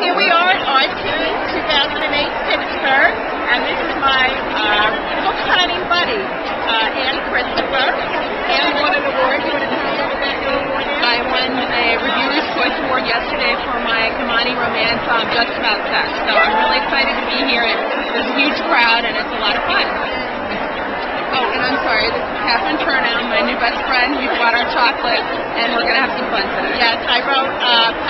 here we are at iTunes 2008 Pittsburgh, and this is my uh, book signing buddy, uh, Ann Christopher. Ann won an award. I won a Reviewer's Choice Award yesterday for my Kimani romance um, Just About Sex. So I'm really excited to be here, and there's a huge crowd, and it's a lot of fun. Oh, and I'm sorry, this is Catherine Chernow, my new best friend. We bought our chocolate, and we're going to have some fun today. Yes, I wrote uh,